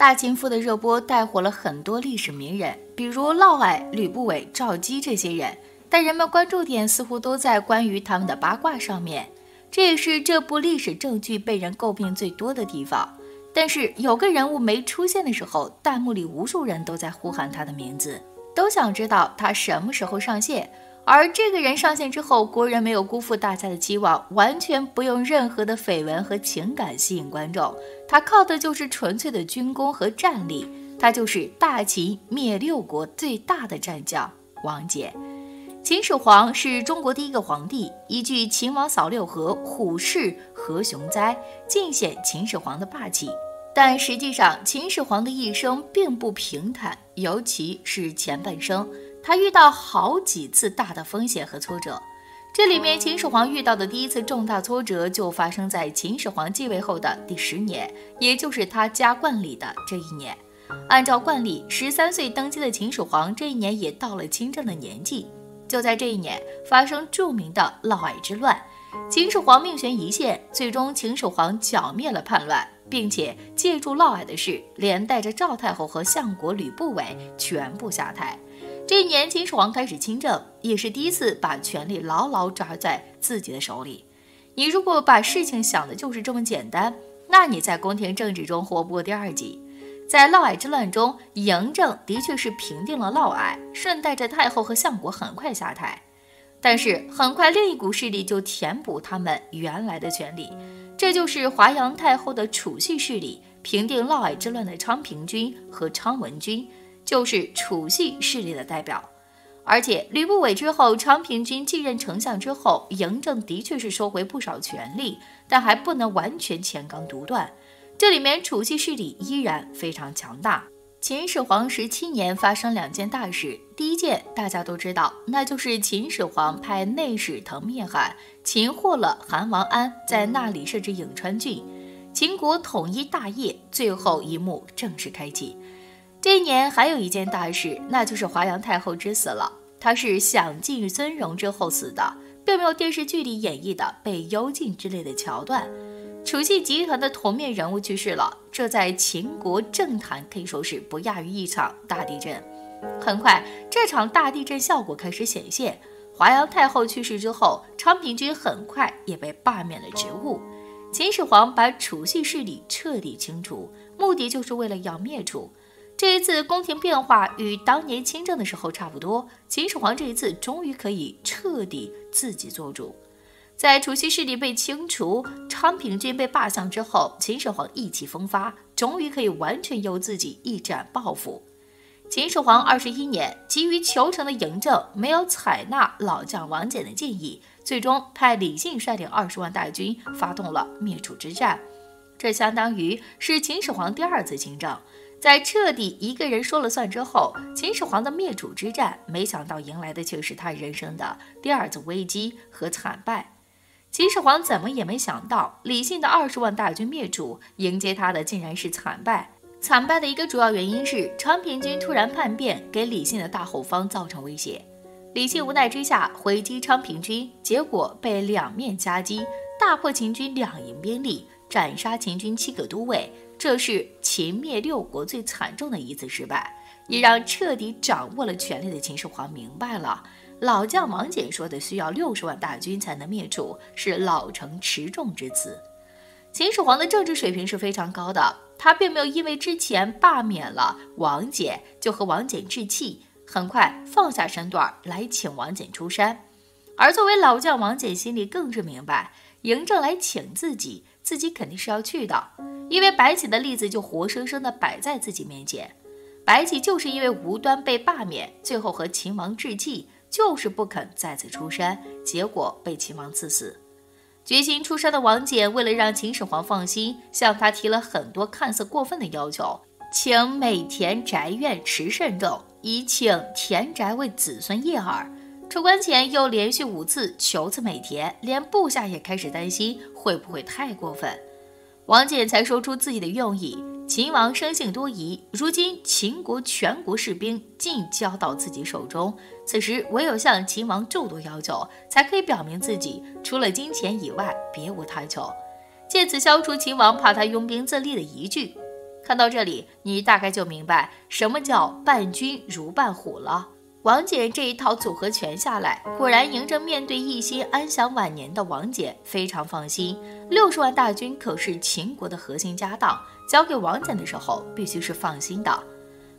大秦赋的热播带火了很多历史名人，比如嫪毐、吕不韦、赵姬这些人，但人们关注点似乎都在关于他们的八卦上面，这也是这部历史正剧被人诟病最多的地方。但是有个人物没出现的时候，弹幕里无数人都在呼喊他的名字，都想知道他什么时候上线。而这个人上线之后，国人没有辜负大家的期望，完全不用任何的绯闻和情感吸引观众，他靠的就是纯粹的军功和战力。他就是大秦灭六国最大的战将王翦。秦始皇是中国第一个皇帝，一句“秦王扫六合，虎视何雄哉”，尽显秦始皇的霸气。但实际上，秦始皇的一生并不平坦，尤其是前半生。他遇到好几次大的风险和挫折，这里面秦始皇遇到的第一次重大挫折就发生在秦始皇继位后的第十年，也就是他加冠礼的这一年。按照惯例，十三岁登基的秦始皇这一年也到了亲政的年纪。就在这一年，发生著名的嫪毐之乱，秦始皇命悬一线，最终秦始皇剿灭了叛乱，并且借助嫪毐的事，连带着赵太后和相国吕不韦全部下台。这一年，秦始皇开始亲政，也是第一次把权力牢牢抓在自己的手里。你如果把事情想的就是这么简单，那你在宫廷政治中活不过第二集。在嫪毐之乱中，嬴政的确是平定了嫪毐，顺带着太后和相国很快下台。但是很快，另一股势力就填补他们原来的权利，这就是华阳太后的储蓄势力，平定嫪毐之乱的昌平君和昌文君。就是楚系势力的代表，而且吕不韦之后，昌平君继任丞相之后，嬴政的确是收回不少权力，但还不能完全乾纲独断。这里面楚系势力依然非常强大。秦始皇十七年发生两件大事，第一件大家都知道，那就是秦始皇派内史腾灭韩，擒获了韩王安，在那里设置颍川郡，秦国统一大业，最后一幕正式开启。这一年还有一件大事，那就是华阳太后之死了。她是享尽尊荣之后死的，并没有电视剧里演绎的被幽禁之类的桥段。楚系集团的头面人物去世了，这在秦国政坛可以说是不亚于一场大地震。很快，这场大地震效果开始显现。华阳太后去世之后，昌平君很快也被罢免了职务。秦始皇把楚系势力彻底清除，目的就是为了要灭楚。这一次宫廷变化与当年亲政的时候差不多，秦始皇这一次终于可以彻底自己做主。在楚系势力被清除、昌平君被罢相之后，秦始皇意气风发，终于可以完全由自己一展抱负。秦始皇二十一年，急于求成的嬴政没有采纳老将王翦的建议，最终派李信率领二十万大军发动了灭楚之战，这相当于是秦始皇第二次亲政。在彻底一个人说了算之后，秦始皇的灭楚之战，没想到迎来的却是他人生的第二次危机和惨败。秦始皇怎么也没想到，李信的二十万大军灭楚，迎接他的竟然是惨败。惨败的一个主要原因是昌平君突然叛变，给李信的大后方造成威胁。李信无奈之下回击昌平君，结果被两面夹击，大破秦军两营兵力，斩杀秦军七个都尉。这是秦灭六国最惨重的一次失败，也让彻底掌握了权力的秦始皇明白了，老将王翦说的需要六十万大军才能灭楚是老成持重之词。秦始皇的政治水平是非常高的，他并没有因为之前罢免了王翦就和王翦置气，很快放下身段来请王翦出山。而作为老将，王翦心里更是明白，嬴政来请自己，自己肯定是要去的。因为白起的例子就活生生的摆在自己面前，白起就是因为无端被罢免，最后和秦王置气，就是不肯再次出山，结果被秦王赐死。决心出山的王翦，为了让秦始皇放心，向他提了很多看似过分的要求，请美田宅院持慎重，以请田宅为子孙业耳。出关前又连续五次求赐美田，连部下也开始担心会不会太过分。王翦才说出自己的用意。秦王生性多疑，如今秦国全国士兵尽交到自己手中，此时唯有向秦王众多要求，才可以表明自己除了金钱以外别无他求，借此消除秦王怕他拥兵自立的疑惧。看到这里，你大概就明白什么叫伴君如伴虎了。王翦这一套组合拳下来，果然迎着面对一心安享晚年的王翦非常放心。六十万大军可是秦国的核心家当，交给王翦的时候必须是放心的。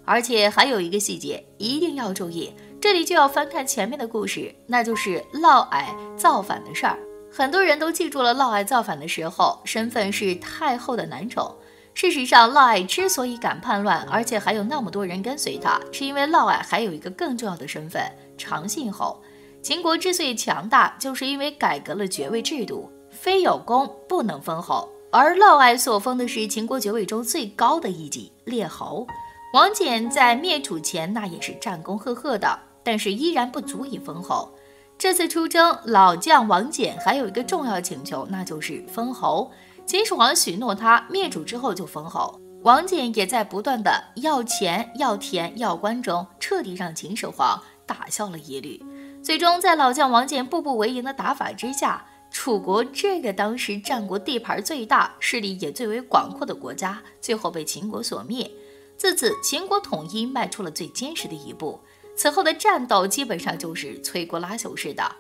而且还有一个细节一定要注意，这里就要翻看前面的故事，那就是嫪毐造反的事儿。很多人都记住了嫪毐造反的时候，身份是太后的男宠。事实上，嫪毐之所以敢叛乱，而且还有那么多人跟随他，是因为嫪毐还有一个更重要的身份——长信侯。秦国之所以强大，就是因为改革了爵位制度，非有功不能封侯。而嫪毐所封的是秦国爵位中最高的一级——列侯。王翦在灭楚前，那也是战功赫赫的，但是依然不足以封侯。这次出征，老将王翦还有一个重要请求，那就是封侯。秦始皇许诺他灭主之后就封侯，王翦也在不断的要钱、要田、要官中，彻底让秦始皇打消了疑虑。最终，在老将王翦步步为营的打法之下，楚国这个当时战国地盘最大、势力也最为广阔的国家，最后被秦国所灭。自此，秦国统一迈出了最坚实的一步。此后的战斗基本上就是摧枯拉朽式的。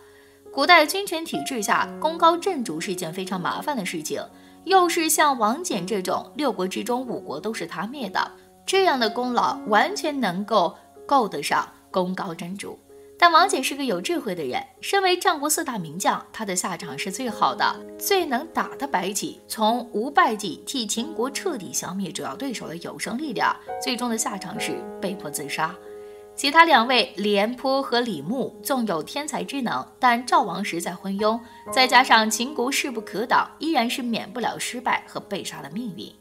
古代君权体制下，功高震主是一件非常麻烦的事情。又是像王翦这种六国之中五国都是他灭的，这样的功劳完全能够够得上功高震主。但王翦是个有智慧的人，身为战国四大名将，他的下场是最好的，最能打的白起，从无败绩替秦国彻底消灭主要对手的有生力量，最终的下场是被迫自杀。其他两位廉颇和李牧纵有天才之能，但赵王实在昏庸，再加上秦国势不可挡，依然是免不了失败和被杀的命运。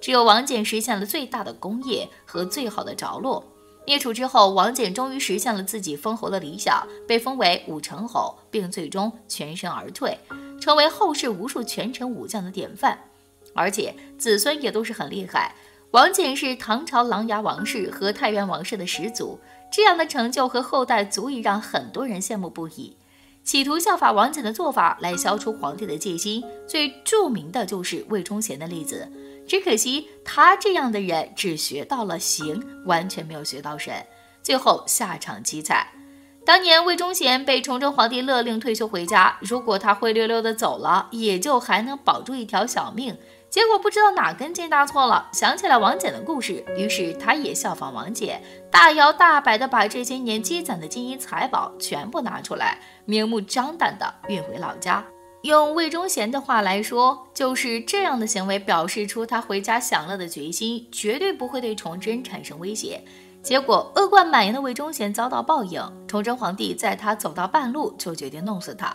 只有王翦实现了最大的功业和最好的着落。灭楚之后，王翦终于实现了自己封侯的理想，被封为武成侯，并最终全身而退，成为后世无数权臣武将的典范。而且子孙也都是很厉害。王翦是唐朝琅琊王氏和太原王氏的始祖。这样的成就和后代足以让很多人羡慕不已，企图效法王翦的做法来消除皇帝的戒心。最著名的就是魏忠贤的例子。只可惜他这样的人只学到了形，完全没有学到神，最后下场凄惨。当年魏忠贤被崇祯皇帝勒令退休回家，如果他灰溜溜的走了，也就还能保住一条小命。结果不知道哪根筋搭错了，想起来王翦的故事，于是他也效仿王翦，大摇大摆的把这些年积攒的金银财宝全部拿出来，明目张胆的运回老家。用魏忠贤的话来说，就是这样的行为表示出他回家享乐的决心，绝对不会对崇祯产生威胁。结果恶贯满盈的魏忠贤遭到报应，崇祯皇帝在他走到半路就决定弄死他。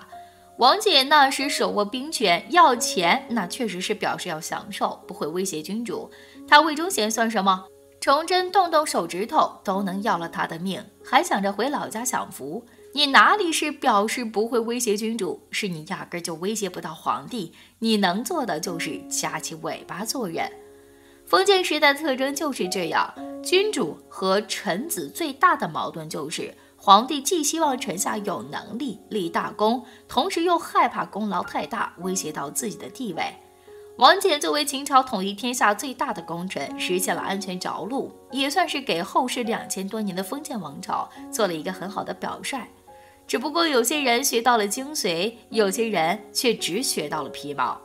王翦那时手握兵权，要钱那确实是表示要享受，不会威胁君主。他魏忠贤算什么？崇祯动动手指头都能要了他的命，还想着回老家享福。你哪里是表示不会威胁君主？是你压根就威胁不到皇帝。你能做的就是夹起尾巴做人。封建时代特征就是这样，君主和臣子最大的矛盾就是。皇帝既希望臣下有能力立大功，同时又害怕功劳太大威胁到自己的地位。王翦作为秦朝统一天下最大的功臣，实现了安全着陆，也算是给后世两千多年的封建王朝做了一个很好的表率。只不过有些人学到了精髓，有些人却只学到了皮毛。